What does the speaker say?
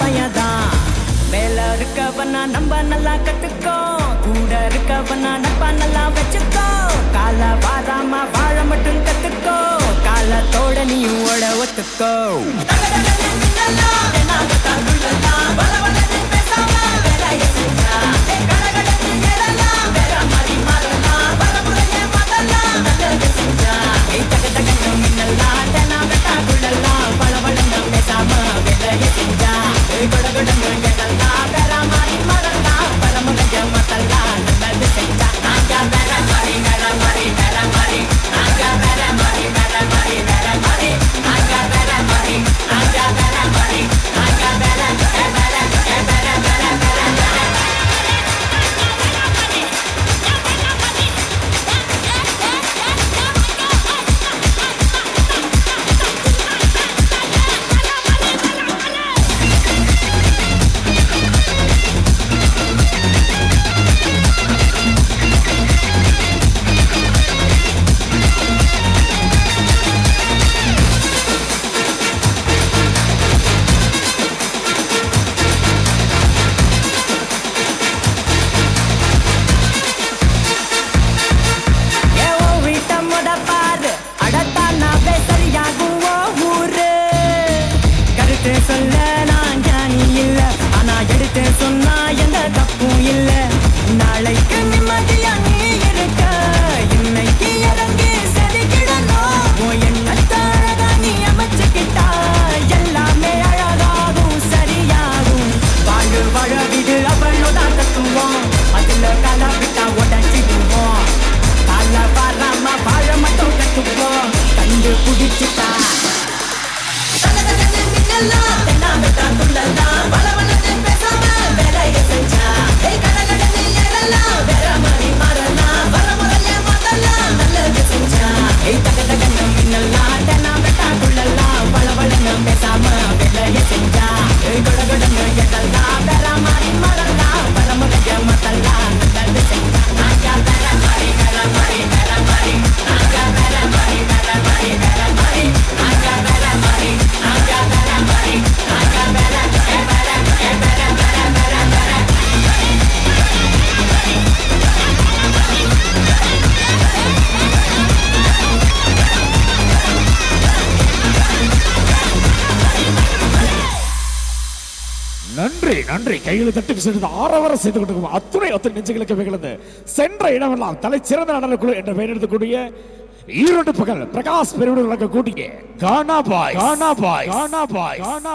பயதா. மேல இருக்கவனா நம்ம நல்லா கத்துக்கோ. கூட இருக்கவனா நப்பா நல்லா வச்சுக்கோ. கால பாதாமா வாழ மட்டும் கத்துக்கோ. காலத்தோட நீ ஓட ஒத்துக்கோ. Regalada la marimara நன்றி நன்றி. கைகளை தட்டுக்கு சென்று ஆரவரம் செய்து கொண்டிருக்கும் அத்துணை அத்துணை நெஞ்சுகளுக்கு மிகழ்ந்து சென்ற இடமெல்லாம் தலை சிறந்த நடனக்குழு என்ற பெயர் எடுத்துக்கூடிய ஈரோடு பகல் பிரகாஷ் பெருவிடு கூட்டிய. கானா பாய் கானா பாய் கானா பாய் கானா